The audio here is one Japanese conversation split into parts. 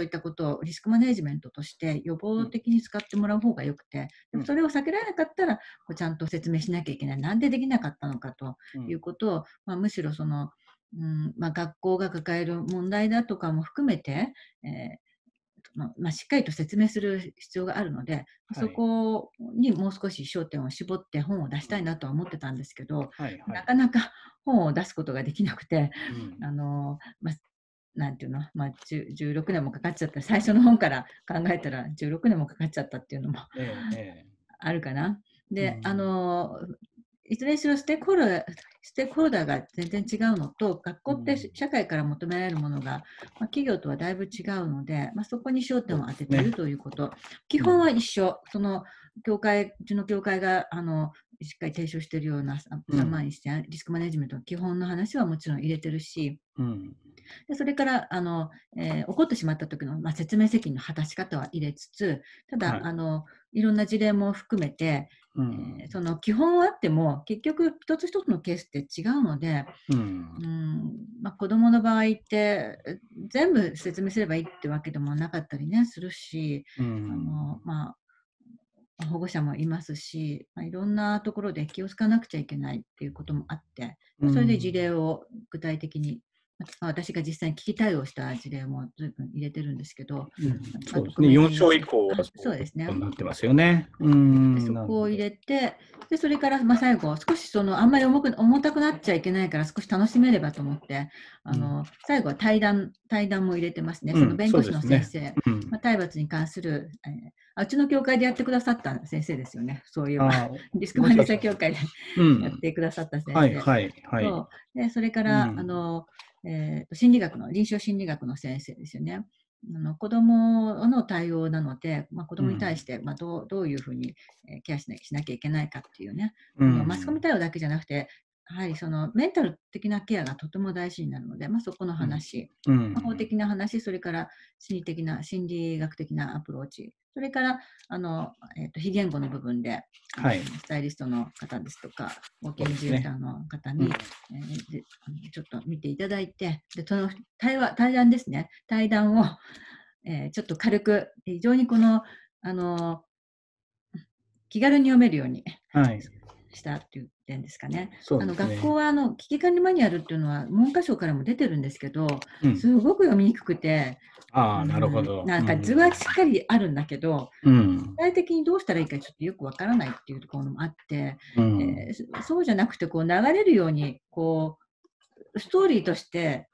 そういったことをリスクマネジメントとして予防的に使ってもらう方がよくて、でもそれを避けられなかったらこうちゃんと説明しなきゃいけない。なんでできなかったのかということを、まあ、むしろその、うんまあ、学校が抱える問題だとかも含めて、えーまあ、しっかりと説明する必要があるので、はい、そこにもう少し焦点を絞って本を出したいなとは思ってたんですけど、はいはい、なかなか本を出すことができなくて、うん、あのまあ、なんていうの、まあ、16年もかかっちゃった、最初の本から考えたら16年もかかっちゃったっていうのも、ええ、あるかな。で、うん、あのいずれにしろステークホルダーステークホルダーが全然違うのと、学校って社会から求められるものが、まあ、企業とはだいぶ違うので、まあ、そこに焦点を当てているということ。ね、基本は一緒。その教会、うちの教会があのしっかり提唱しているような、うん、リスクマネジメントの基本の話はもちろん入れてるし、うん、でそれからあの、えー、起こってしまった時の、まあ、説明責任の果たし方は入れつつ、ただ、はい、あのいろんな事例も含めて、うん、えー、その基本はあっても結局一つ一つのケースって違うので、うん。うんまあ、子どもの場合って全部説明すればいいってわけでもなかったりねするし、うん、あのまあ、保護者もいますし、まあ、いろんなところで気をつかなくちゃいけないっていうこともあって、それで事例を具体的に私が実際に危機対応した事例も随分入れてるんですけど、うん、そうですね、4章以降はそうですね。なってますよね。うん。そこを入れて、でそれからまあ最後、少しそのあんまり重く重たくなっちゃいけないから、少し楽しめればと思って、あの、うん、最後は対談対談も入れてますね、その弁護士の先生、ねうん、まあ、体罰に関する、えーあ、うちの教会でやってくださった先生ですよね、そういうリスクマネージャー協会でやってくださった先生。はいはいはい、でそれから、あのえー、心理学の、臨床心理学の先生ですよね。あの子どもの対応なので、まあ、子どもに対して、まあ、どうどういうふうにケアしなしなきゃいけないかっていうね、うん、マスコミ対応だけじゃなくて、やはりそのメンタル的なケアがとても大事になるので、まあ、そこの話、うん、法的な話、それから心理的な、心理学的なアプローチ、それからあの、えーと、非言語の部分で、はい、スタイリストの方ですとか、ウォーキングディレクターの方に、ねうん、えー、でちょっと見ていただいて、でその対話対談ですね、対談を、えー、ちょっと軽く、非常にこの、あの気軽に読めるように、はい、したっていう点ですかね。ね。あの学校はあの危機管理マニュアルっていうのは文科省からも出てるんですけど、うん、すごく読みにくくて、あなるほど、なんか図はしっかりあるんだけど、うん、具体的にどうしたらいいかちょっとよくわからないっていうところもあって、うん、えー、そうじゃなくてこう流れるようにこうストーリーとして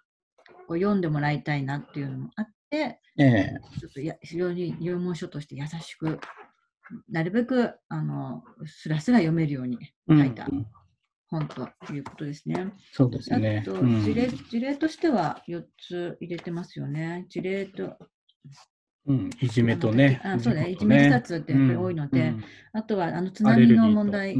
こう読んでもらいたいなっていうのもあって、えー、ちょっとや非常に入門書として優しくなるべくあのすらすら読めるように書いた本ということですね。そうですね。あと事例、うん、事例としては4つ入れてますよね。事例と、うん、いじめとね。あそうだ、ね、いじめ自殺って多いので、うん、あとはあの津波の問題、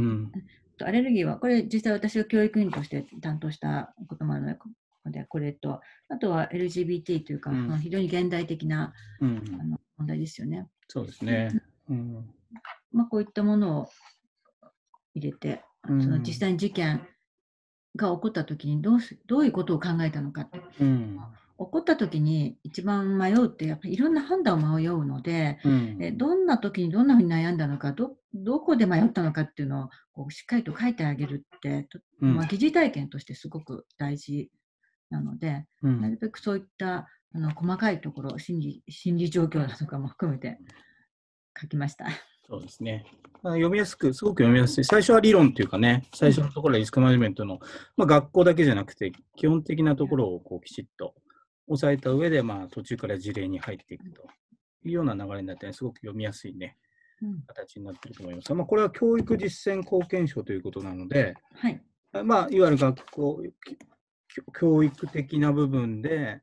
アレルギー は、これ実際私が教育員として担当したこともあるので、これと、あとは LGBT というか、非常に現代的な、あの問題ですよね。そうですね。うんまあ、こういったものを入れて、その実際に事件が起こった時にどうどういうことを考えたのかって。うん。起こった時に一番迷うってやっぱりいろんな判断を迷うので、うん、えどんな時にどんなふうに悩んだのかどどこで迷ったのかっていうのをこうしっかりと書いてあげるって、うん、まあ、疑似体験としてすごく大事なので、うん、なるべくそういったあの細かいところ心理心理状況だとかも含めて書きました。そうですね。読みやすく、すごく読みやすい。最初は理論っていうかね、最初のところはリスクマネジメントの、まあ、学校だけじゃなくて、基本的なところをこうきちっと押さえた上で、まあ、途中から事例に入っていくというような流れになって、ね、すごく読みやすいね、形になっていると思います。まあ、これは教育実践貢献賞ということなので、はい、まあ、いわゆる学校、教育的な部分で、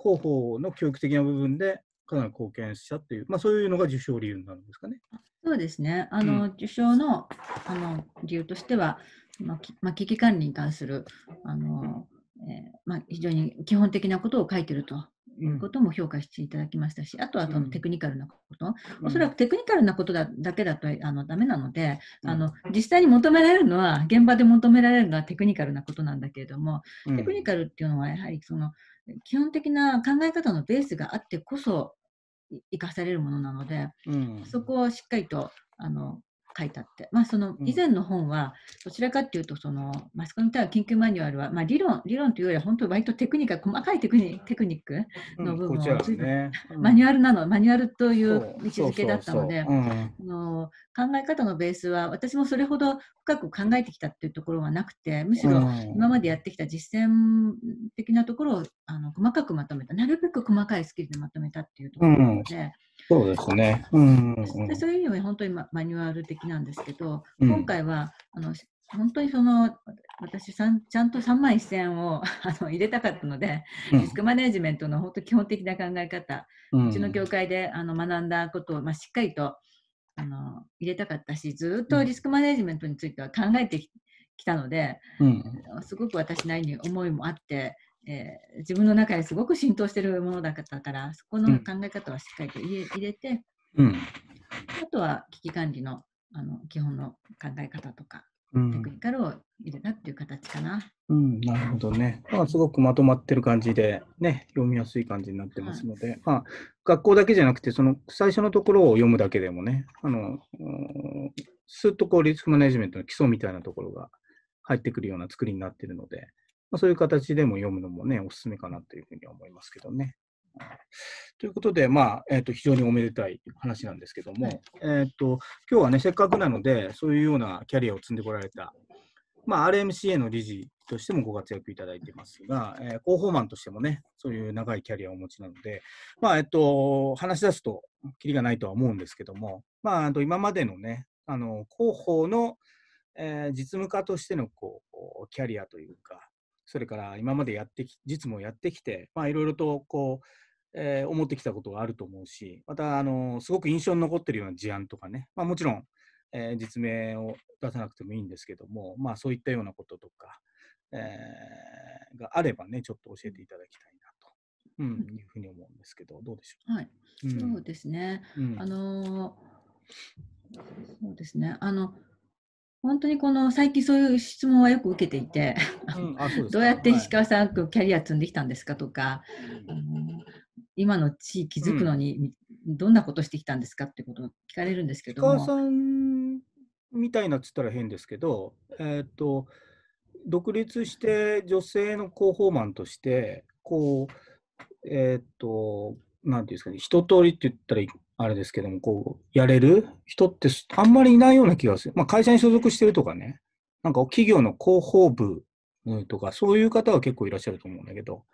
広報の教育的な部分で、かなり貢献したっていう、まあ、そういうのが受賞理由になるんですかね。そうですね。あの、うん、受賞のあの理由としては、まあまあ、危機管理に関するあの、えーまあ、非常に基本的なことを書いてるということも評価していただきましたし、あとはそのテクニカルなこと、うん、おそらくテクニカルなことだだけだとあのダメなので、あの実際に求められるのは、現場で求められるのはテクニカルなことなんだけれども、テクニカルっていうのはやはりその基本的な考え方のベースがあってこそ生かされるものなので、うん、そこをしっかりとあの書いてあって、まあ、その以前の本は、どちらかっていうと、そのマスコミ対応研究マニュアルは、まあ、理論理論というよりは、本当に割とテクニカル、細かいテクニテクニックの部分を、ね。うん、マニュアルなの、マニュアルという位置づけだったので、考え方のベースは、私もそれほど深く考えてきたっていうところはなくて、むしろ今までやってきた実践的なところをあの細かくまとめた、なるべく細かいスキルでまとめたっていうところなので、うんそうですね。うんうんうん、でそういう意味は本当にママニュアル的なんですけど、今回はあの本当にその私ちゃんと3万1000を あの入れたかったので、リスクマネジメントの本当基本的な考え方、うん、うちの業界であの学んだことを、まあ、しっかりとあの入れたかったし、ずっとリスクマネジメントについては考えてきたので、うん、すごく私なりに思いもあって、えー、自分の中ですごく浸透しているものだったから、そこの考え方はしっかりと入れ,、入れて、うん、あとは危機管理のあの基本の考え方とか、うん、テクニカルを入れたっていう形かな。うん、なるほどね。まあ、すごくまとまってる感じで、ね、読みやすい感じになってますので、はい、まあ、学校だけじゃなくて、その最初のところを読むだけでもね、あの、すっとこうリスクマネジメントの基礎みたいなところが入ってくるような作りになっているので、まあ、そういう形でも読むのもね、おすすめかなというふうに思いますけどね。ということで、まあ、えっ、ー、と、非常におめでたい話なんですけども、はい、えっ、ー、と、今日はね、せっかくなので、そういうようなキャリアを積んでこられた、まあ、RMCA の理事としてもご活躍いただいていますが、えー、広報マンとしてもね、そういう長いキャリアをお持ちなので、まあ、えっと、話し出すと、きりがないとは思うんですけども、まあ、あと今までのね、あの、広報の、えー、実務家としてのこうキャリアというか、それから今までやってき、実務をやってきて、まあいろいろとこう、えー、思ってきたことがあると思うし、また、あの、すごく印象に残ってるような事案とかね、まあもちろん、えー、実名を出さなくてもいいんですけども、まあそういったようなこととか、えー、があればね、ちょっと教えていただきたいなと、うん、いうふうに思うんですけど、どうでしょう？はい、うん、そうですね。うん、あのそうですね。あの、本当にこの最近そういう質問はよく受けていて、うん、どうやって石川さん、はい、キャリア積んできたんですかとか、うん、今の地域づくのにどんなことしてきたんですかってことを聞かれるんですけども。石川さんみたいなっつったら変ですけど、えー、っと独立して女性の広報マンとしてこうえー、っとなんていうんですかね一通りって言ったらあれですけども、こう、やれる人ってあんまりいないような気がする。まあ、会社に所属してるとかね、なんか企業の広報部とか、そういう方は結構いらっしゃると思うんだけど、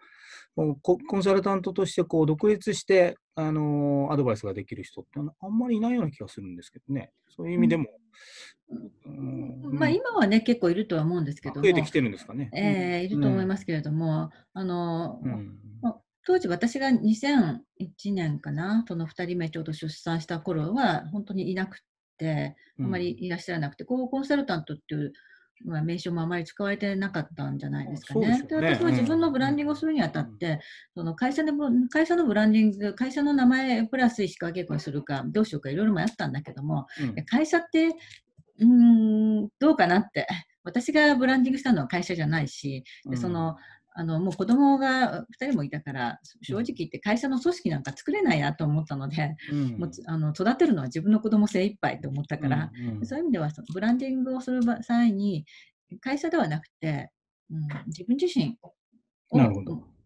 コンサルタントとしてこう独立して、あのー、アドバイスができる人ってあんまりいないような気がするんですけどね。そういう意味でも。まあ、今はね、結構いるとは思うんですけども。増えてきてるんですかね。えー、いると思いますけれども、うん、あの、うん当時私が2001年かな、その2人目ちょうど出産した頃は本当にいなくて、あまりいらっしゃらなくて、うん、コンサルタントっていう、まあ、名称もあまり使われてなかったんじゃないですかね。で、ね、私は自分のブランディングをするにあたって、うん、その会社で会社のブランディング、会社の名前プラス石川稽古にするか、どうしようかいろいろ迷ったんだけども、うん、会社って、うん、どうかなって。私がブランディングしたのは会社じゃないし、でそのあのもう子供が2人もいたから正直言って会社の組織なんか作れないなと思ったので、うん、もうあの育てるのは自分の子供精一杯と思ったから、うんうん、そういう意味ではブランディングをする際に会社ではなくて、うん、自分自身を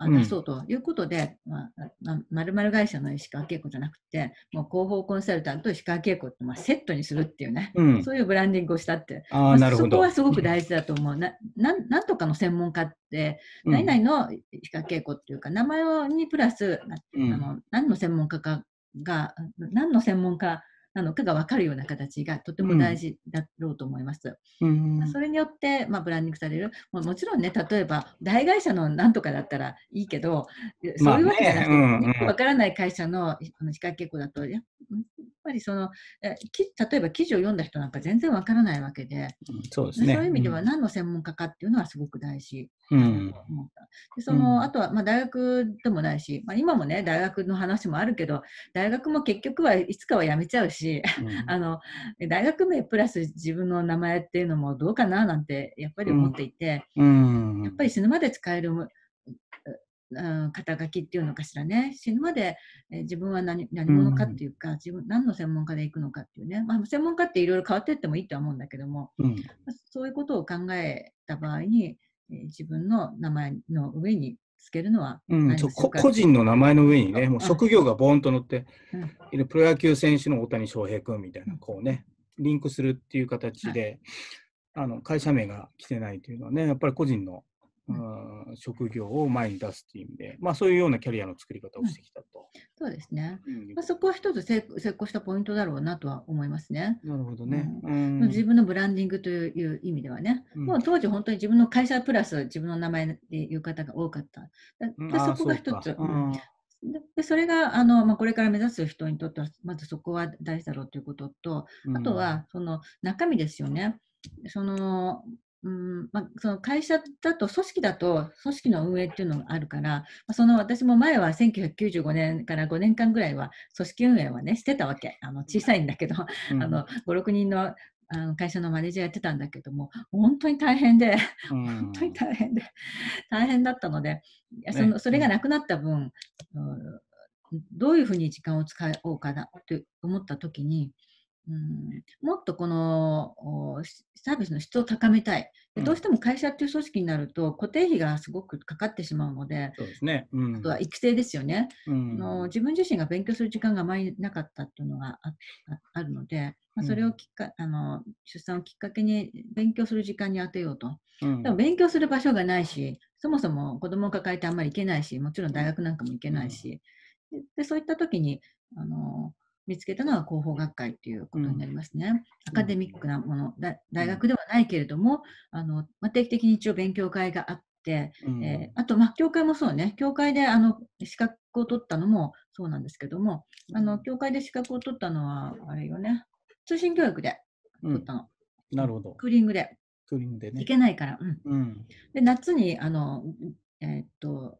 出そうということで、まあ、まるまる会社の石川恵子じゃなくて、もう広報コンサルタント石川恵子って、まあ、セットにするっていうね、うん、そういうブランディングをしたって、あまあ、そこはすごく大事だと思う。ななんとかの専門家って、何々の石川恵子っていうか、名前にプラス、うん、あの何の専門家かが、何の専門家なのかが分かるような形がとても大事だろうと思います。うん、それによって、まあ、ブランディングされる。ももちろんね例えば大会社のなんとかだったらいいけどそういうわけじゃなくて、ね、分からない会社のあの傾向だとやっぱりその例えば記事を読んだ人なんか全然分からないわけで、そうですね、そういう意味では何の専門家かっていうのはすごく大事うん、でそのあとは、まあ、大学でもないし、まあ、今もね大学の話もあるけど大学も結局はいつかは辞めちゃうし、うん、あの大学名プラス自分の名前っていうのもどうかななんてやっぱり思っていて、うん、やっぱり死ぬまで使えるうん、肩書きっていうのかしらね、死ぬまで、えー、自分は何何者かっていうか、うん、自分何の専門家で行くのかっていうね、まあ、専門家っていろいろ変わっていってもいいとは思うんだけども、うん、そういうことを考えた場合に、えー、自分の名前の上につけるのは、うん、個人の名前の上にね、もう職業がボーンと載って、うん、プロ野球選手の大谷翔平君みたいな、こうね、リンクするっていう形で、はい、あの会社名が来てないというのはね、やっぱり個人のうん、職業を前に出すっていう意味で、まあ、そういうようなキャリアの作り方をしてきたと。うん、そうですね、うん、まあ、そこは一つ成功したポイントだろうなとは思いますね。なるほどね。うん、自分のブランディングという意味ではね、もう当時本当に自分の会社プラス自分の名前で言う方が多かった。でそこが一つ。でそれがあの、まあ、これから目指す人にとってはまずそこは大事だろうということと、あとはその中身ですよね。そのうんまあ、その会社だと、組織だと、組織の運営っていうのがあるから、まあ、その私も前は1995年から5年間ぐらいは、組織運営はね、してたわけ。あの小さいんだけど、うん、あの5、6人のあの会社のマネージャーやってたんだけども、本当に大変で、本当に大変で、大変だったので、そのそれがなくなった分、どういうふうに時間を使おうかなと思ったときに、うん、もっとこのサービスの質を高めたい。どうしても会社っていう組織になると固定費がすごくかかってしまうので、そうですね、うん、あとは育成ですよね、うん、の。自分自身が勉強する時間があまりなかったっていうのがあるので、まあ、それをきっか、あの出産をきっかけに勉強する時間に当てようと。でも勉強する場所がないし、そもそも子供を抱えてあんまり行けないし、もちろん大学なんかも行けないし、でそういった時にあの見つけたのは広報学会ということになりますね。うん、アカデミックなもの、大学ではないけれども、あのまあ、定期的に一応勉強会があって、うん、えー、あと、まあ、教会もそうね、教会であの資格を取ったのもそうなんですけども、あの教会で資格を取ったのは、あれよね、通信教育で取ったの。うん、なるほど。クーリングで。クーリングでね。いけないから。うん。で、夏に、あの、えー、っと、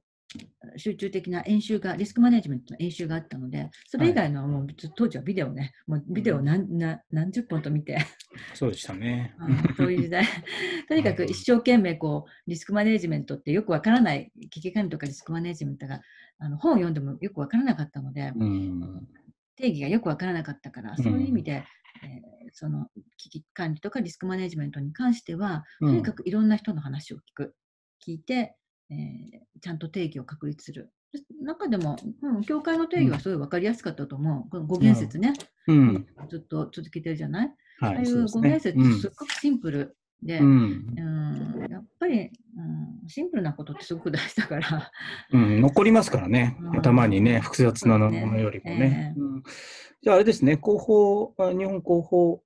集中的な演習が、リスクマネジメントの演習があったので、それ以外のもう、当時はビデオね、もうビデオ何,、何何十本と見て、そうでしたね。そういう時代。とにかく一生懸命こう、リスクマネジメントってよくわからない、危機管理とかリスクマネジメントが、あの本を読んでもよくわからなかったので、定義がよくわからなかったから、そういう意味で、えー、その危機管理とかリスクマネジメントに関しては、とにかくいろんな人の話を聞く。聞いて、えー、ちゃんと定義を確立する。中でも、うん、教会の定義はすごい分かりやすかったと思う。この語源説ね、うん、ずっと続けてるじゃない、はい、ああいう語源説、すっごくシンプルで、うん、うん、やっぱり、うん、シンプルなことってすごく大事だから。うん、残りますからね、頭にね、複雑なものよりもね。えーうん、じゃあ、あれですね、広報、日本広報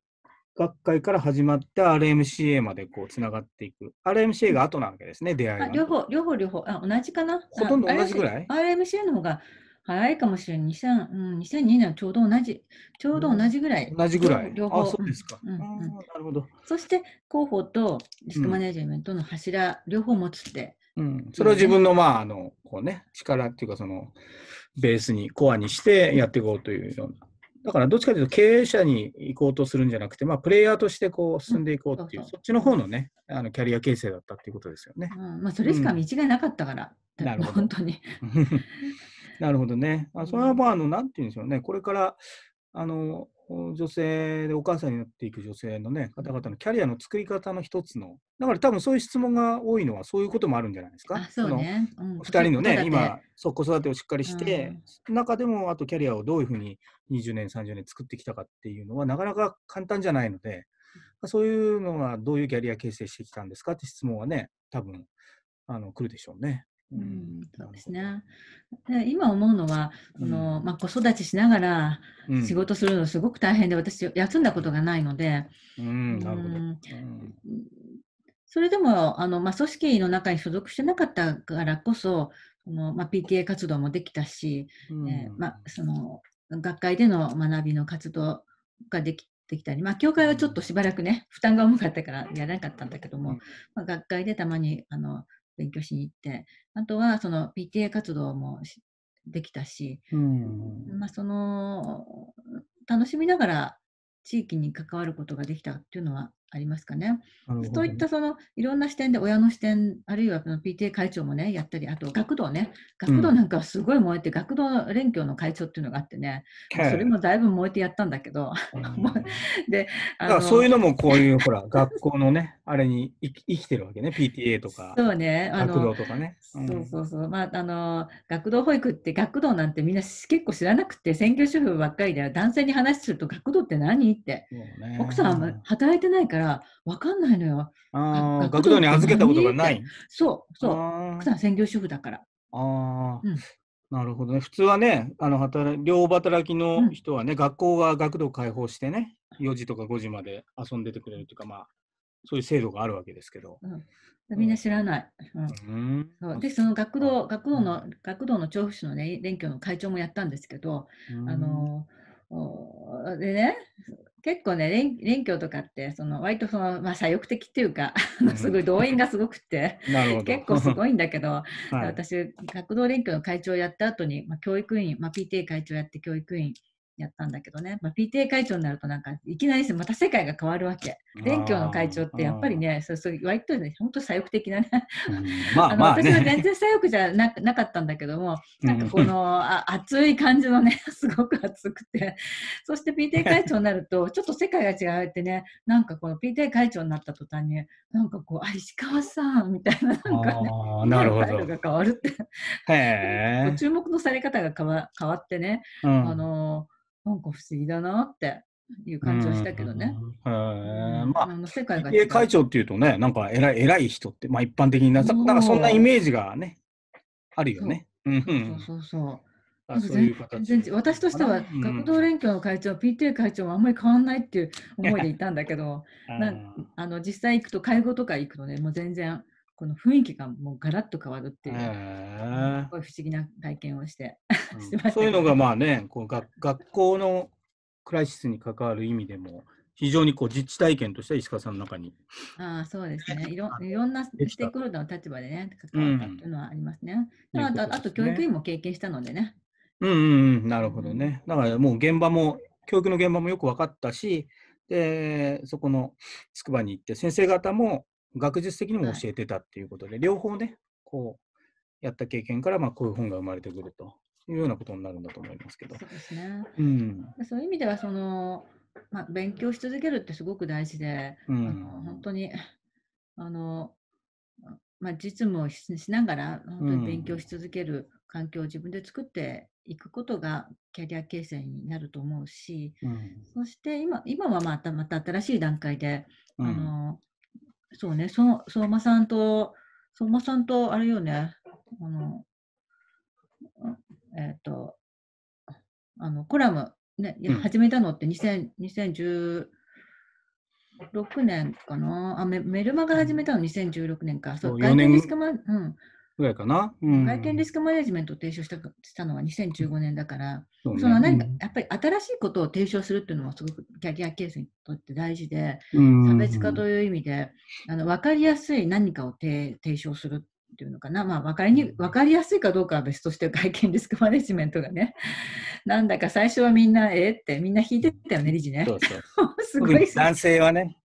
学会から始まって RMCA までこうつながっていく。RMCA が後なわけですね、出会いは。両方、両方、両方。あ、同じかな？ほとんど同じぐらい ?RMCA の方が早いかもしれない。2000うん、2002年ちょうど同じ、ちょうど同じぐらい。同じぐらい。両方。あ、そうですか。うん、うん、なるほど。そして、広報とリスクマネジメントの柱、両方持つって。うん、それを自分の、まあ、あの、こうね、力っていうか、その、ベースに、コアにしてやっていこうというようなだからどっちかというと経営者に行こうとするんじゃなくて、まあ、プレイヤーとしてこう進んでいこうっていう、うん、そっちの方のね、あのキャリア形成だったっていうことですよね。うんまあ、それしか道がなかったから、うん、なるほど本当に。なるほどね。あそれはまあ、あの、なんていうんでしょうね、これから、あの、女性でお母さんになっていく女性のね、方々のキャリアの作り方の一つの、だから多分そういう質問が多いのはそういうこともあるんじゃないですか？そうね。2人のね、今、そう子育てをしっかりして、うん、中でもあとキャリアをどういうふうに20年、30年作ってきたかっていうのはなかなか簡単じゃないので、そういうのはどういうキャリア形成してきたんですかって質問はね、多分あの来るでしょうね。うん、そうですね。で今思うのは、そのまあ、子育てしながら仕事するのすごく大変で、私、休んだことがないので、それでもあの、まあ、組織の中に所属してなかったからこそ、そのまあ、PTA 活動もできたし、うん、えー、まあ、その学会での学びの活動ができできたり、まあ、教会はちょっとしばらくね、負担が重かったからやらなかったんだけども、うん、まあ、学会でたまにあの勉強しに行って、あとはその PTA 活動もできたし、うん、まあ、その楽しみながら地域に関わることができたっていうのはありますかね。そういったそのいろんな視点で親の視点あるいは PTA 会長もねやったりあと学童ね。学童なんかはすごい燃えて、うん、学童連携の会長っていうのがあってね、それもだいぶ燃えてやったんだけど、でそういうのもこういう ほら学校のねあれに生きてるわけね。PTA とかそうね。あの学童とかね、うん、そうそうそう。まああの学童保育って学童なんてみんな結構知らなくて専業主婦ばっかりで男性に話すると学童って何って、ね、奥さん。働いてないから分かんないのよ。あ学童に預けたことがない？そうそう。奥さん専業主婦だから。ああ、うん、なるほどね。普通はね、あの働両働きの人はね、うん、学校が学童開放してね、4時とか5時まで遊んでてくれるというか、まあ、そういう制度があるわけですけど。うんみんな知らない。うん、そうで、その学童、学童の、学童の調布市のね、連挙の会長もやったんですけど、あの、でね、結構ね、連連挙とかって、その割とその、まあ、左翼的っていうか、すごい動員がすごくて、結構すごいんだけど、はい、私、学童連挙の会長をやった後に、まあ、教育委員、まあ、PTA 会長やって教育委員やったんだけどね、まあ、PTA 会長になるとなんかいきなりまた世界が変わるわけ。連協の会長ってやっぱりね、そうそう割とね、本当左翼的なね。まあ、まあ、私は全然左翼じゃななかったんだけども、なんかこの、あ熱い感じのね、すごく熱くて、そして PTA 会長になると、ちょっと世界が違うってね、なんかこの PTA 会長になった途端に、なんかこう、あ、石川さんみたいな、なんかね、なるほど。が変わるって。へ注目のされ方が変わ変わってね、うん、あのなんか不思議だなっていう感じはしたけどね。へえ、まあ、あの世界が会長っていうとね、なんか偉い偉い人って、まあ一般的にな、なんかそんなイメージがね、あるよね。そう。そうそう全然私としては学童連携の会長、PTA 会長もあんまり変わんないっていう思いでいたんだけど、なあの実際行くと、介護とか行くとね、もう全然この雰囲気がもうガラッと変わるっていう、すごい不思議な体験をして、うん、そういうのがまあね、こう学学校のクライシスに関わる意味でも、非常にこう実地体験として石川さんの中に。ああ、そうですね。いろいろんなステークホルダーの立場でね、関わったっていうのはありますね。うん、あと、あと教育院も経験したのでね。うんうんうん、なるほどね。だからもう現場も、教育の現場もよく分かったし、で、そこの筑波に行って、先生方も学術的にも教えてたっていうことで、はい、両方ね、こう、やった経験から、まあ、こういう本が生まれてくるというようなことになるんだと思いますけど。そうですね。うん、そういう意味では、その、まあ、勉強し続けるってすごく大事で、うん、あの本当に、あの、まあ、実務をしながら、本当に勉強し続ける環境を自分で作っていくことがキャリア形成になると思うし、うん、そして今今はまたまた新しい段階で、あのそうね、そ相馬さんと、相馬さんと、あれよね、あの、えっ、ー、と、あの、コラム、ね、うん、始めたのって2000 2016年かな？あメ、メルマガ始めたの2016年か。そう、外見リスクマ、うん。ぐらいかな。うん、外見リスクマネジメントを提唱したしたのは2015年だから、そ、ね,、の何か、やっぱり新しいことを提唱するっていうのはすごくキャリア形成にとって大事で、差別化という意味で、あの分かりやすい何かを提唱するっていうのかな、まあ、分かりに分かりやすいかどうかは別として、外見リスクマネジメントがね、なんだか最初はみんな、えー、ってみんな引いてたよね、理事ね。そうそう。すごい男性はね。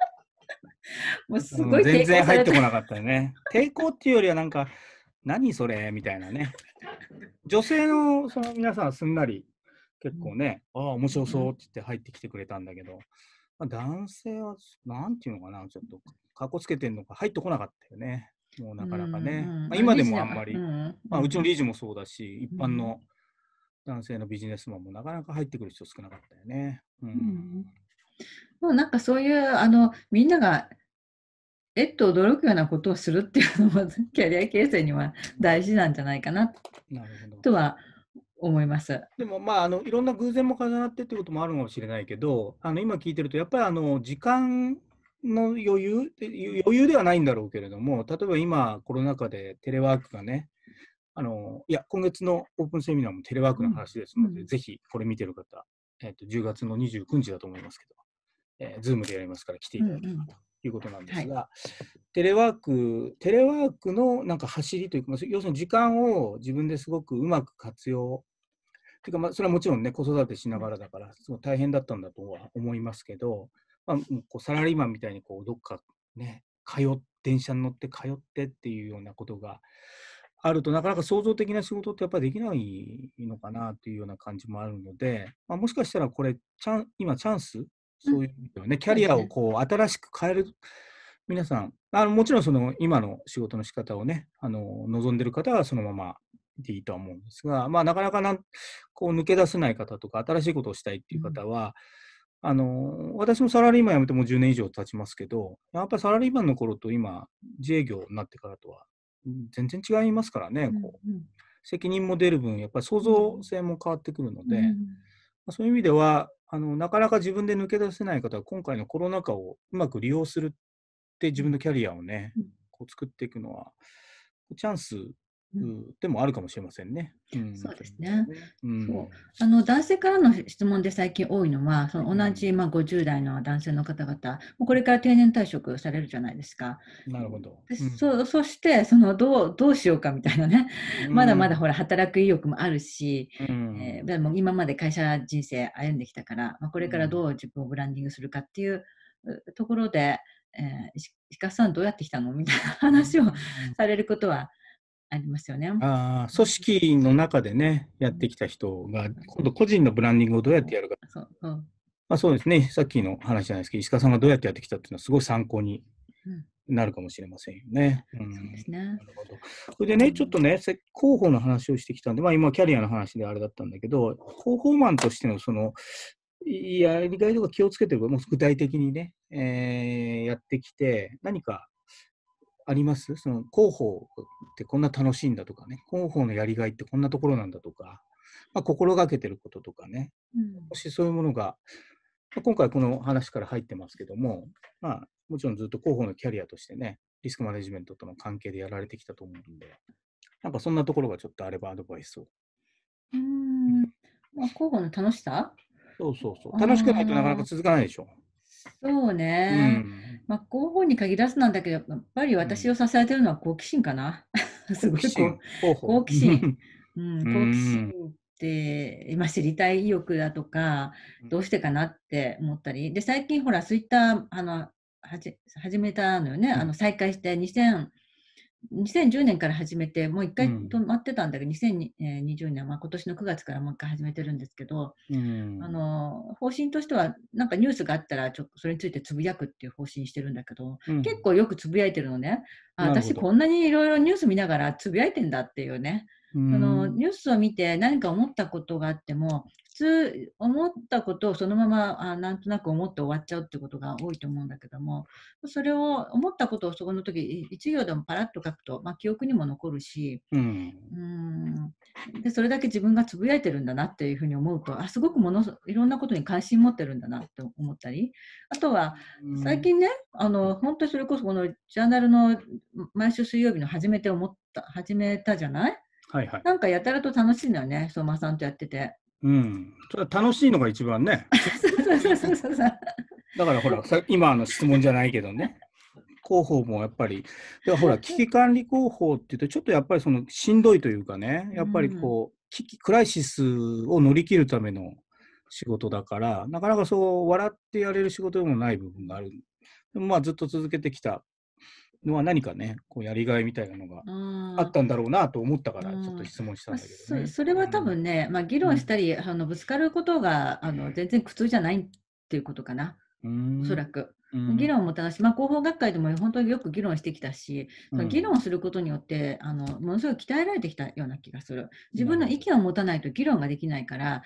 もうすごい全然入ってこなかったよね。抵抗っていうよりはなんか、何それ？みたいなね。女性のその皆さんすんなり結構ね、ああ、面白そうって言って入ってきてくれたんだけど、まあ、男性は、なんていうのかな、ちょっと、かっこつけてんのか、入ってこなかったよね。もうなかなかね。まあ、今でもあんまり、まあ、うちの理事もそうだし、一般の男性のビジネスマンもなかなか入ってくる人少なかったよね。うん。もうなんかそういう、あの、みんながえっと驚くようなことをするっていうのもキャリア形成には大事なんじゃないかなと。は思います。でもまああのいろんな偶然も重なってってこともあるかもしれないけどあの今聞いてるとやっぱりあの時間の余裕余裕ではないんだろうけれども例えば今コロナ禍でテレワークがねあのいや今月のオープンセミナーもテレワークの話ですので、うん、ぜひこれ見てる方、えーと、10月の29日だと思いますけど、えー、ズームでやりますから来ていただければということなんですが、はい、テレワーク、テレワークのなんか走りというか、要するに時間を自分ですごくうまく活用、というか、まあ、それはもちろんね、子育てしながらだから、すごい大変だったんだとは思いますけど、まあ、こうサラリーマンみたいにこうどっかね、通っ電車に乗って通ってっていうようなことがあるとなかなか創造的な仕事ってやっぱりできないのかなっていうような感じもあるので、まあ、もしかしたらこれチャン今チャンスそういうキャリアをこう新しく変える皆さんあのもちろんその今の仕事の仕方をねあの望んでる方はそのままでいいとは思うんですが、まあ、なかなかなんこう抜け出せない方とか新しいことをしたいっていう方は、あの、私もサラリーマン辞めてもう10年以上経ちますけど、やっぱりサラリーマンの頃と今、自営業になってからとは全然違いますからね、こう。責任も出る分、やっぱり創造性も変わってくるので、まあ、そういう意味ではあの、なかなか自分で抜け出せない方は、今回のコロナ禍をうまく利用するって自分のキャリアをね、こう作っていくのは、チャンスうん、でもあるかもしれませんね。うん、そうですね。うん、そう。あの男性からの質問で最近多いのは、その同じ、まあ、50代の男性の方々、これから定年退職されるじゃないですか。なるほど。そそしてそのどう、どうしようかみたいなね、まだまだほら働く意欲もあるし、えー、でも今まで会社人生歩んできたから、まあ、これからどう自分をブランディングするかっていうところで、えー、石川さんどうやってきたの？みたいな話をされることはありますよね。あ組織の中でね、やってきた人が、今度個人のブランディングをどうやってやるか。そうそうまあ、そうですね、さっきの話じゃないですけど、石川さんがどうやってやってきたっていうのは、すごい参考になるかもしれませんよね。うん、そうですね。なるほど。それでね、ちょっとね、広報の話をしてきたんで、まあ今、キャリアの話であれだったんだけど、広報マンとしてのその、やりがいとか気をつけてるもう具体的にね、えー、やってきて、何かあります？その広報ってこんな楽しいんだとかね、広報のやりがいってこんなところなんだとか、まあ、心がけてることとかね、うん、もしそういうものが、まあ、今回この話から入ってますけども、まあ、もちろんずっと広報のキャリアとしてね、リスクマネジメントとの関係でやられてきたと思うんで、なんかそんなところがちょっとあればアドバイスを。うん、まあ、広報の楽しさ？そうそうそう。楽しくないとなかなか続かないでしょ。そうね。うん、まあ、広報に限らずなんだけど、やっぱり私を支えてるのは好奇心かな。すごい好奇心。うん、好奇心って今知りたい意欲だとか、どうしてかなって思ったり。で、最近ほら、そういったあのはじ始めたのよね。あの再開して2000 2010年から始めて、もう一回止まってたんだけど、うん、2020年、まあ、今年の9月からもう一回始めてるんですけど、うん、あの方針としては、なんかニュースがあったら、ちょっとそれについてつぶやくっていう方針してるんだけど、うん、結構よくつぶやいてるのね、あ私、こんなにいろいろニュース見ながらつぶやいてんだっていうね、あのニュースを見て何か思ったことがあっても、通思ったことをそのままあなんとなく思って終わっちゃうってことが多いと思うんだけどもそれを思ったことをそこの時一行でもパラッと書くと、まあ、記憶にも残るし、うん、うん。でそれだけ自分がつぶやいてるんだなっていうふうに思うとあすごくものいろんなことに関心持ってるんだなって思ったりあとは最近ね、あの本当にそれこそこのジャーナルの毎週水曜日の初めて思った始めたじゃない？はいはい、なんかやたらと楽しいんだよね、相馬さんとやってて。うん。それは楽しいのが一番ね。だからほら、さ今の質問じゃないけどね。広報もやっぱり、でほら、危機管理広報っていうと、ちょっとやっぱりそのしんどいというかね、やっぱりこう、危機、クライシスを乗り切るための仕事だから、なかなかそう笑ってやれる仕事でもない部分がある。でもまあずっと続けてきたのは何かね、こうやりがいみたいなのがあったんだろうなと思ったから、ちょっと質問したんだけど、ね。そ、それは多分ね、まあ、議論したり、うん、あのぶつかることがあの全然苦痛じゃないっていうことかな、おそらく。議論も楽しい、まあ、広報学会でも本当によく議論してきたし、うん、議論することによってあのものすごい鍛えられてきたような気がする。自分の意見を持たないと議論ができないから、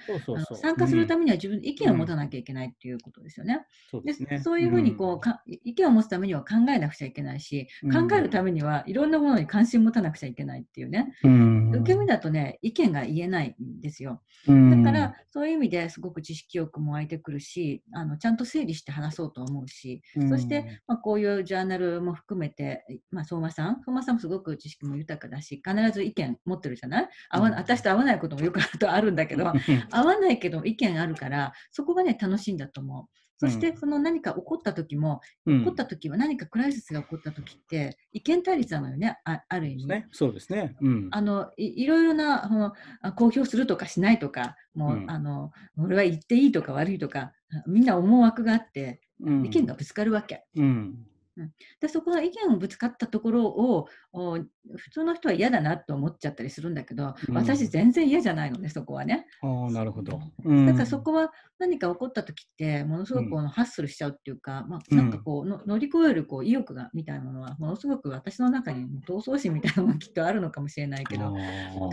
参加するためには自分の意見を持たなきゃいけないっていうことですよね。うん、で、ね、そういうふうにこうか意見を持つためには考えなくちゃいけないし、考えるためにはいろんなものに関心を持たなくちゃいけないっていうね、受け身だとね、意見が言えないんですよ。だから、そういう意味ですごく知識欲も湧いてくるし、あのちゃんと整理して話そうと思うし、そして、まあ、こういうジャーナルも含めて、まあ、相馬さん、相馬さんもすごく知識も豊かだし、必ず意見持ってるじゃない？合わ、うん、私と合わないこともよくあるとあるんだけど、合わないけど意見あるから、そこがね、楽しいんだと思う。そしてその何か起こった時も、うん、起こった時は何かクライシスが起こった時って意見対立なのよね、あある意味。ね、そうですね。うん、あのいいろいろなその公表するとかしないとか、もう、うん、あの俺は言っていいとか悪いとか、みんな思惑があって、うん意見がぶつかるわけ。うん。でそこの意見をぶつかったところをお普通の人は嫌だなと思っちゃったりするんだけど、うん私全然嫌じゃないのねそこはね。ああ、なるほど。だからそこは何か起こった時ってものすごくこのハッスルしちゃうっていうか、まあ、なんかこうの乗り越えるこう意欲がみたいなものはものすごく私の中に闘争心みたいなのがきっとあるのかもしれないけど、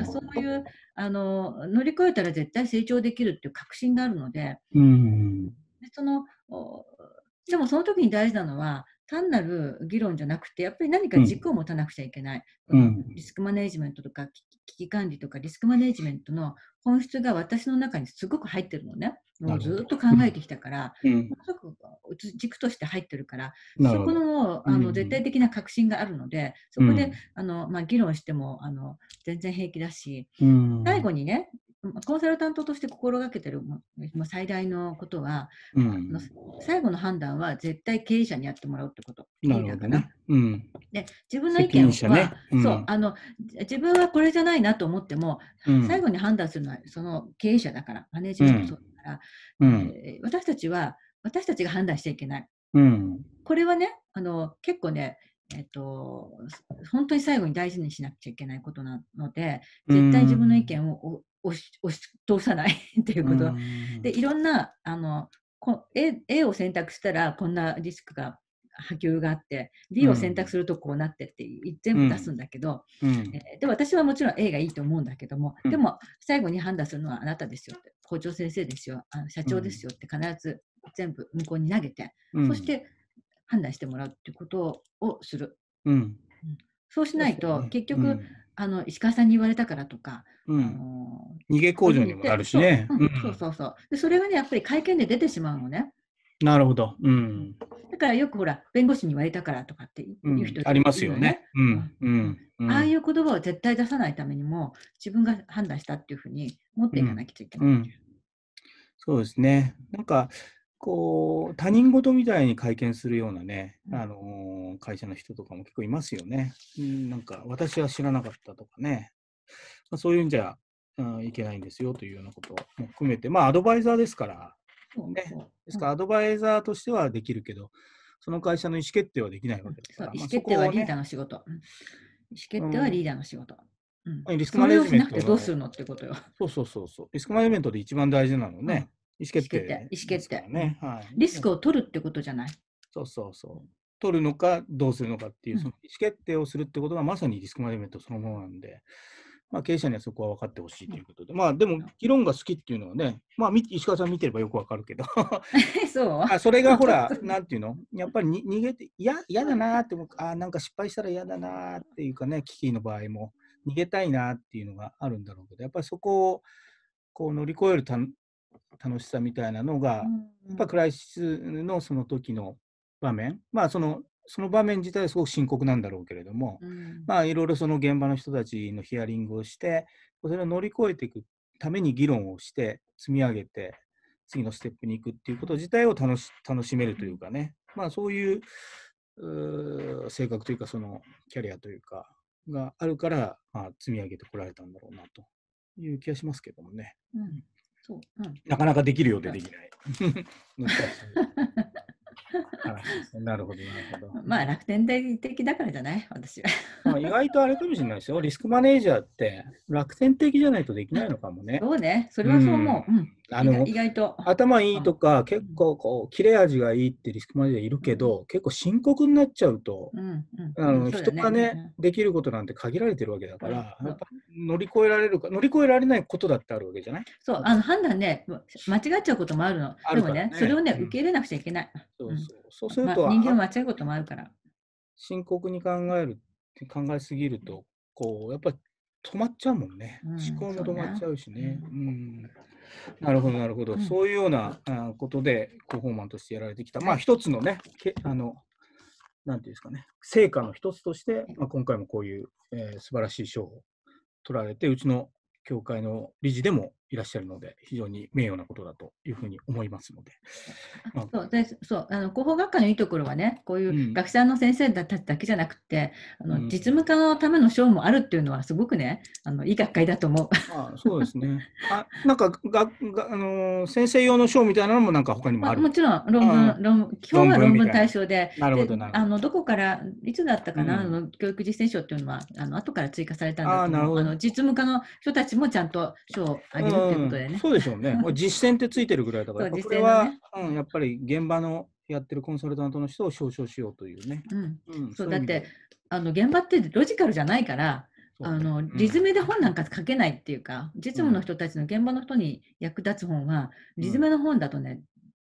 そういうあの乗り越えたら絶対成長できるっていう確信があるのでうん。でそのおでもその時に大事なのは単なる議論じゃなくてやっぱり何か軸を持たなくちゃいけない、うん。リスクマネジメントとか危機管理とかリスクマネジメントの本質が私の中にすごく入ってるのね。もうずっと考えてきたから。うん。すごく軸として入ってるから。そこのあうんの絶対的な確信があるので、そこで、うんあのまあ、議論してもあの全然平気だし、うん。最後にね、コンサルタントとして心がけてるも最大のことは、うん最後の判断は絶対経営者にやってもらうってこと。なるほどね。うん。で自分の意見は、ねうんそうあの自分はこれじゃないなと思っても、うん最後に判断するのはその経営者だから、マネージメントそうだから、私たちは私たちが判断しちゃいけない。うん。これはね、あの結構ね、えっと、本当に最後に大事にしなくちゃいけないことなので、絶対自分の意見をお押し通さない っていうこと。で、いろんなあのこ A, A を選択したらこんなリスクが波及があって、B を選択するとこうなってってい全部出すんだけど、うん。えーで私はもちろん A がいいと思うんだけども、うん。でも最後に判断するのはあなたですよって、校長先生ですよ、あの社長ですよって必ず全部向こうに投げて、うん。そし、て判断してもらうっていうことをする。うん。そうしないと、結局、うんあの石川さんに言われたからとか、あうん。の逃げ工場にもなるしね。そう,、うんそうそうで。それがね、やっぱり会見で出てしまうのね。なるほど。うん。だからよくほら、弁護士に言われたからとかってうんいう人いるありますよね。うん。うん。うんああいう言葉を絶対出さないためにも、自分が判断したっていうふうに持っていかなきゃいけない。うんそうですね。なんか、こう、他人事みたいに会見するようなね、うん。あのー会社の人とかも結構いますよね。うん、なんか、私は知らなかったとかね。まあ、そういうんじゃ、うん、いけないんですよというようなことも含めて、まあ、アドバイザーですから、ね。ですから、アドバイザーとしてはできるけど、その会社の意思決定はできないわけですから、意まあ思決定はリーダーの仕事。うん。意思決定はリーダーの仕事。うん。はいリスクマネジメントどうするのってことよ。そうそうそうそう。リスクマネジメントで一番大事なのね、意思決定意思決定意思決定ね。はい、リスクを取るってことじゃない？そうそうそう。取るのかどうするのかっていう、うん。その意思決定をするってことがまさにリスクマネジメントそのものなんで、まあ、経営者にはそこは分かってほしいということで、まあでも議論が好きっていうのはね、まあみ石川さん見てればよくわかるけど、そう。あそれがほら、なんていうの？やっぱりに逃げて、いや、嫌だなーって思う、あーなんか失敗したら嫌だなーっていうかね、危機の場合も、逃げたいなっていうのがあるんだろうけど、やっぱりそこをこう乗り越えるた楽しさみたいなのが、やっぱクライシスのその時の場面、まあその、その場面自体はすごく深刻なんだろうけれども、うん。まあいろいろその現場の人たちのヒアリングをして、それを乗り越えていくために議論をして、積み上げて、次のステップに行くっていうこと自体を楽し楽しめるというかね、まあそういううー性格というか、そのキャリアというか、があるから、まあ、積み上げてこられたんだろうなという気がしますけどもね。うんそううんなかなかできるようでできない。なるほど、なるほど。まあ楽天的だからじゃない？私は。まあ意外とあれかもしれないですよ。リスクマネージャーって楽天的じゃないとできないのかもね。そうね、それはそう思う。うんあの意外と。頭いいとか、結構こう切れ味がいいってリスクマネージャーいるけど、結構深刻になっちゃうと、うんうんあのそうだ人がね、できることなんて限られてるわけだから、うんやっぱ乗り越えられるか、乗り越えられないことだってあるわけじゃない？そう、あの判断ね、間違っちゃうこともあるの。でもあるからねね、それをね、うん受け入れなくちゃいけない。そううんそう。そうすると、ま人間はあ間違うこともあるから。深刻に考える、考えすぎると、こう、やっぱり止まっちゃうもんね。うん思考も止まっちゃうしね。うんなるほど、なるほど。うん。そういうようなあことで、広報マンとしてやられてきた、まあ、はい。一つのね、けあの、なんていうんですかね、成果の一つとして、まあ、今回もこういう、えー素晴らしい賞を取られて、うちの協会の理事でもいらっしゃるので、非常に名誉なことだというふうに思いますので。まあそうでそうあの広報学科のいいところはね、こういううん学者の先生たちだけじゃなくて、あのうん実務家のための賞もあるっていうのは、すごくね、あのいい学会だと思う。まあ、そうですね。あなんかがが、あのー先生用の賞みたいなのもなんか他にもある。まあもちろん論あ文、論文今日は論文対象で、なるほどでなあのどこから、いつだったかな、うんあの教育実践賞っていうのは、あの後から追加されたんだと思う。あーなるほどあの実務家の人たちもちゃんと賞をあげるってことでね。うんそうでしょうね。もう実践ってついてるぐらいだから、そうやっぱこれは、うん、やっぱり現場のやってるコンサルタントの人を表彰しようというね。そうだってあの現場ってロジカルじゃないから、あのうんリズムで本なんか書けないっていうか、実務の人たちの現場の人に役立つ本は、うんリズムの本だとね、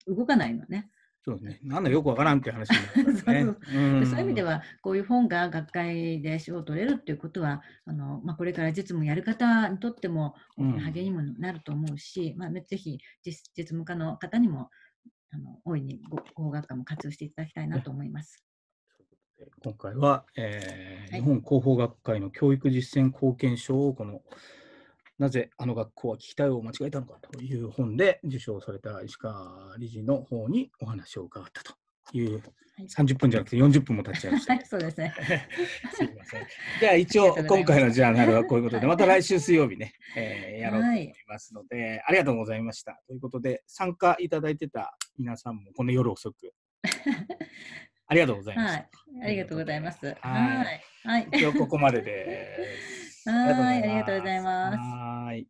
動かないのね。そうね。なんだよくわからんっていう話になるね。そうでそういう意味では、は、こういう本が学会で賞を取れるっていうことは、あのまあ、これから実務やる方にとってもうん大きな励みにもなると思うし、まあ、ぜひ実実務家の方にもあの大いにごご学科も活用していただきたいなと思います。今回は、えーはい日本広報学会の教育実践貢献賞をこのなぜあの学校は聞きたいを間違えたのかという本で受賞された石川理事の方にお話を伺ったという、はい30分じゃなくて40分も経っちゃいました。はい、そうですね。すいません。じゃあ一応今回のジャーナルはこういうことで、はいまた来週水曜日ね、えーやろうと思はいいますので、ありがとうございました。ということで、参加いただいてた皆さんもこの夜遅く、ありがとうございました。はい、ありがとうございます。はいはい、はい、今日ここまでです。はい、ありがとうございます。はい。